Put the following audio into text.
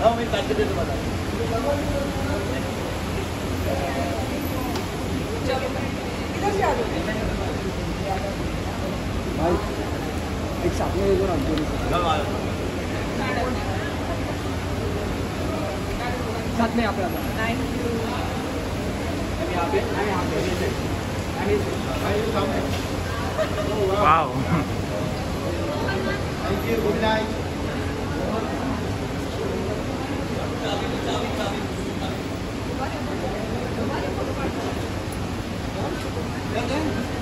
हाँ मैं काट के दे दूँ बता इधर से आ जाओ। भाई एक साथ में देखो ना साथ में यहाँ पे यहाँ पे यहाँ पे wow thank you good night Thank.